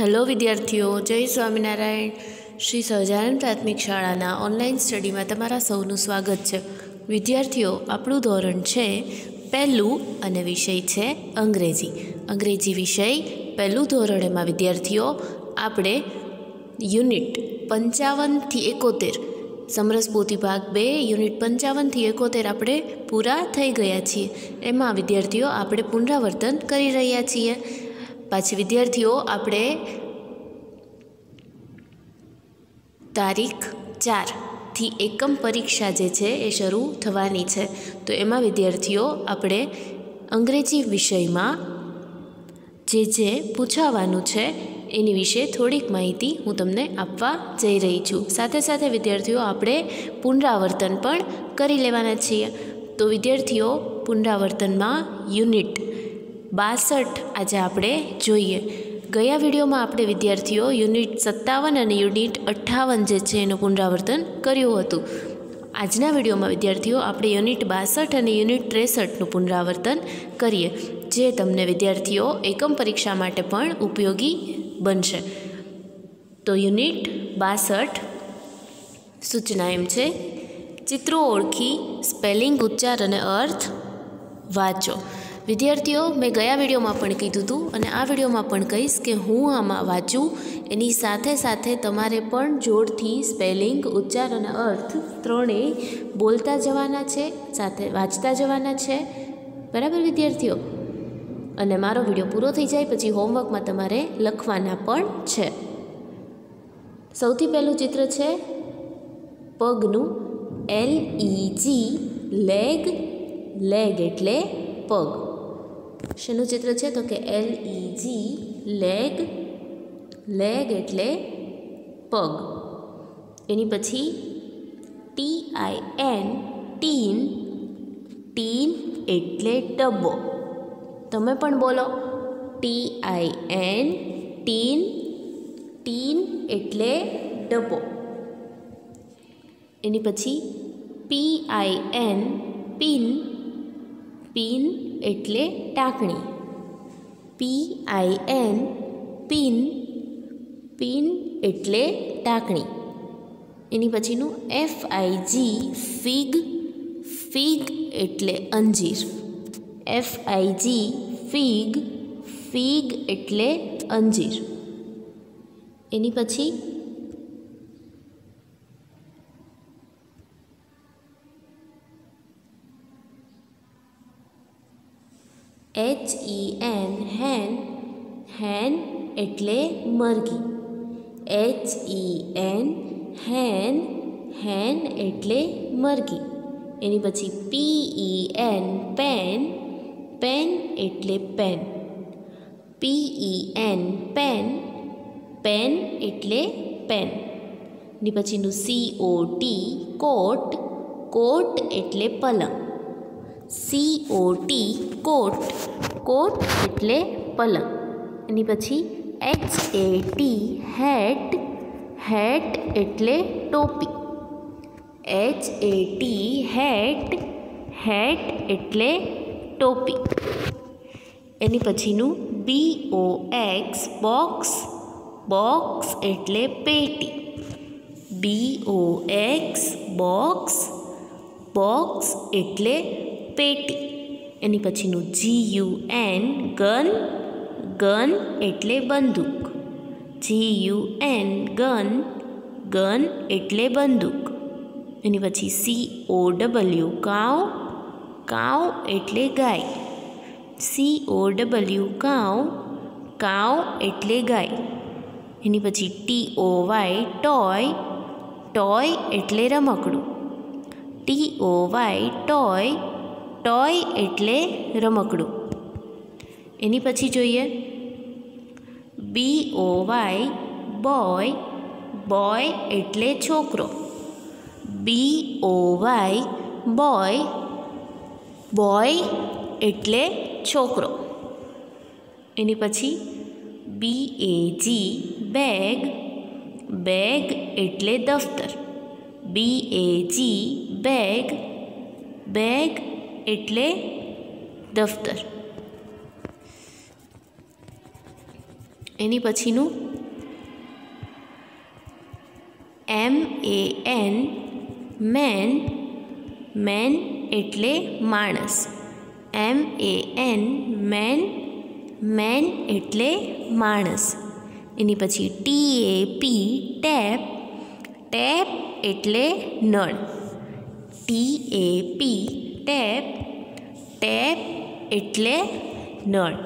Hello વિદ્યાર્થીઓ, જય સ્વામિનારાયણ. શ્રી સહજાનંદ પ્રાથમિક શાળાના ઓનલાઈન સ્ટડીમાં તમારા સૌનું સ્વાગત છે. વિદ્યાર્થીઓ, આપણું ધોરણ છે પહેલું અને વિષય છે અંગ્રેજી. અંગ્રેજી વિષય પહેલું ધોરણ એમાં વિદ્યાર્થીઓ, આપણે યુનિટ પંચાવનથી એકોતેર, સમરસ પોથી ભાગ બે, યુનિટ પંચાવનથી એકોતેર આપણે પૂરા થઈ ગયા છીએ. એમાં વિદ્યાર્થીઓ, આપણે પુનરાવર્તન કરી રહ્યા છીએ. પાછી વિદ્યાર્થીઓ, આપણે તારીખ ચારથી એકમ પરીક્ષા જે છે એ શરૂ થવાની છે. તો એમાં વિદ્યાર્થીઓ, આપણે અંગ્રેજી વિષયમાં જે જે પૂછાવાનું છે એની વિશે થોડીક માહિતી હું તમને આપવા જઈ રહી છું. સાથે સાથે વિદ્યાર્થીઓ, આપણે પુનરાવર્તન પણ કરી લેવાના છીએ. તો વિદ્યાર્થીઓ, પુનરાવર્તનમાં યુનિટ બાસઠ આજે આપણે જોઈએ. ગયા વિડીયોમાં આપણે વિદ્યાર્થીઓ યુનિટ સત્તાવન અને યુનિટ અઠ્ઠાવન જે છે એનું પુનરાવર્તન કર્યું હતું. આજના વિડીયોમાં વિદ્યાર્થીઓ આપણે યુનિટ બાસઠ અને યુનિટ ત્રેસઠનું પુનરાવર્તન કરીએ, જે તમને વિદ્યાર્થીઓ એકમ પરીક્ષા માટે પણ ઉપયોગી બનશે. તો યુનિટ બાસઠ સૂચના એમ છે, ચિત્રો ઓળખી, સ્પેલિંગ, ઉચ્ચાર અને અર્થ વાંચો. વિદ્યાર્થીઓ, મેં ગયા વિડીયોમાં પણ કીધું હતું અને આ વિડીયોમાં પણ કહીશ કે હું આમાં વાંચું. એની સાથે સાથે તમારે પણ જોડથી સ્પેલિંગ, ઉચ્ચાર અને અર્થ ત્રણેય બોલતા જવાના છે, સાથે વાંચતા જવાના છે. બરાબર વિદ્યાર્થીઓ? અને મારો વીડિયો પૂરો થઈ જાય પછી હોમવર્કમાં તમારે લખવાના પણ છે. સૌથી પહેલું ચિત્ર છે પગનું L E G leg leg એટલે પગ. શેનું ચિત્ર છે? તો કે L E G leg leg એટલે પગ. એની પછી T I N tin tin એટલે ડબ્બો તમે પણ બોલો. T I N tin tin એટલે ડબ્બો એની પછી P I N pin pin એટલે ટાંકણી. P I N pin. Pin એટલે ટાંકણી. એની પછીનું F I G fig. Fig એટલે અંજીર. F I G fig. Fig એટલે અંજીર. એની પછી એચ ઈ એન હેન હેન એટલે મરઘી. એચ ઈ એન હેન હેન એટલે મરઘી. એની પછી P E N pen pen એટલે pen P E N pen pen એટલે પેનની પછીનું સી ઓ ટી કોટ કોટ એટલે પલંગ. સી ઓ ટી કોટ કોટ એટલે પલંગ એની પછી H A T hat hat એટલે ટોપી H A T hat hat એટલે ટોપી એની પછીનું B O X box box એટલે પેટી B O X box box એટલે પેટી. એની પછીનું G U N gun gun એટલે બંદૂક. G U N gun gun એટલે બંદૂક. એની પછી સી ઓ ડબલ્યુ કાવ કાવ એટલે ગાય. સી ઓ ડબલ્યુ કાવ કાવ એટલે ગાય. એની પછી T O Y toy toy એટલે રમકડું. T O Y toy toy એટલે રમકડું. એની પછી જોઈએ. B O Y boy boy એટલે છોકરો. B O Y boy boy એટલે છોકરો. એની પછી બી એ જી બેગ બેગ એટલે દફતર. બી એ જી બેગ બેગ એટલે દફતર. એની પછીનું? M A N man man એટલે માણસ. M A N man man એટલે માણસ. એની પછી T A P tap tap એટલે નળ. T A P tap tap એટલે નળ.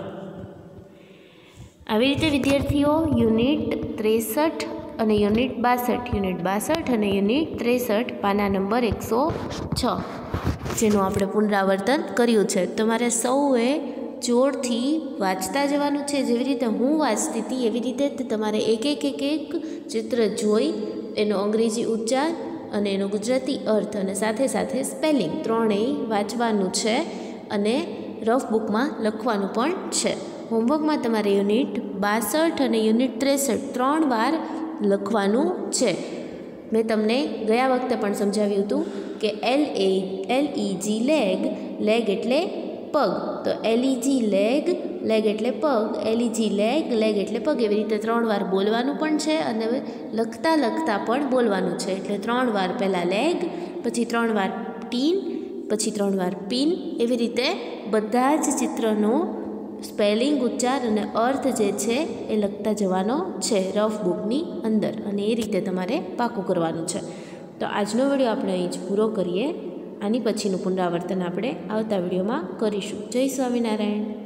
આવી રીતે વિદ્યાર્થીઓ યુનિટ ત્રેસઠ અને યુનિટ બાસઠ યુનિટ બાસઠ અને યુનિટ ત્રેસઠ, પાના નંબર એકસો છ, જેનું આપણે પુનરાવર્તન કર્યું છે. તમારે સૌએ જોરથી વાંચતા જવાનું છે. જેવી રીતે હું વાંચતી હતી, એવી રીતે તમારે એક એક એક એક ચિત્ર જોઈ, એનો અંગ્રેજી ઉચ્ચાર અને એનો ગુજરાતી અર્થ અને સાથે સાથે સ્પેલિંગ ત્રણેય વાંચવાનું છે અને રફ બુકમાં લખવાનું પણ છે. હોમવર્કમાં તમારે યુનિટ બાસઠ અને યુનિટ ત્રેસઠ ત્રણ વાર લખવાનું છે. મેં તમને ગયા વખતે પણ સમજાવ્યું હતું કે L A L E G leg leg એટલે પગ. તો એલીજી લેગ લેગ એટલે પગ. એલીજી લેગ લેગ એટલે પગ. એવી રીતે ત્રણ વાર બોલવાનું પણ છે અને લખતા લખતા પણ બોલવાનું છે. એટલે ત્રણ વાર પહેલાં લેગ પછી ત્રણ વાર ટીન, પછી ત્રણ વાર પિન. એવી રીતે બધા જ ચિત્રનો સ્પેલિંગ, ઉચ્ચાર અને અર્થ જે છે એ લખતા જવાનો છે રફ બુકની અંદર. અને એ રીતે તમારે પાકું કરવાનું છે. તો આજનો વીડિયો આપણે અહીં જ પૂરો કરીએ. આની પછીનું પુનરાવર્તન આપણે આવતા વિડીયોમાં કરીશું. જય સ્વામિનારાયણ.